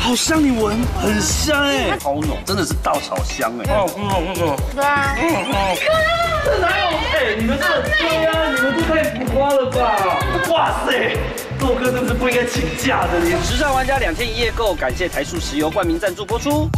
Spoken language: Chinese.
好香你闻很香哎好浓真的是稻草香哎好好吃哦对啊。嗯嗯。这哪有哎你们这对啊你们这太浮夸了吧？哇塞豆哥真是不应该请假的你时尚玩家两天一夜购感谢台塑石油冠名赞助播出。